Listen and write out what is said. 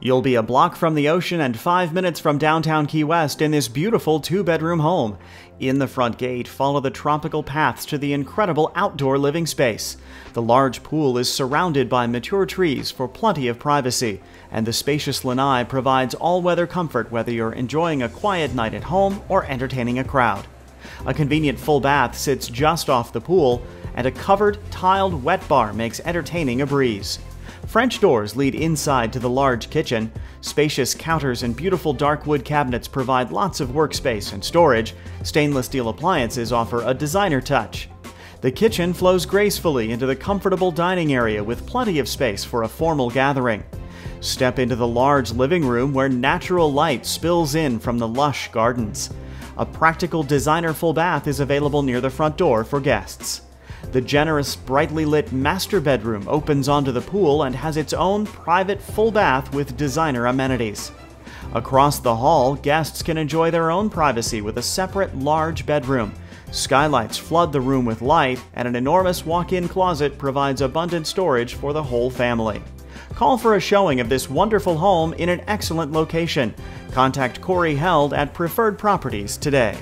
You'll be a block from the ocean and five minutes from downtown Key West in this beautiful two bedroom home. In the front gate, follow the tropical paths to the incredible outdoor living space. The large pool is surrounded by mature trees for plenty of privacy, and the spacious lanai provides all weather comfort whether you're enjoying a quiet night at home or entertaining a crowd. A convenient full bath sits just off the pool, and a covered, tiled wet bar makes entertaining a breeze. French doors lead inside to the large kitchen. Spacious counters and beautiful dark wood cabinets provide lots of workspace and storage. Stainless steel appliances offer a designer touch. The kitchen flows gracefully into the comfortable dining area with plenty of space for a formal gathering. Step into the large living room where natural light spills in from the lush gardens. A practical designer full bath is available near the front door for guests. The generous, brightly lit master bedroom opens onto the pool and has its own private full bath with designer amenities. Across the hall, guests can enjoy their own privacy with a separate large bedroom. Skylights flood the room with light, and an enormous walk in closet provides abundant storage for the whole family. Call for a showing of this wonderful home in an excellent location. Contact Cory Held at Preferred Properties today.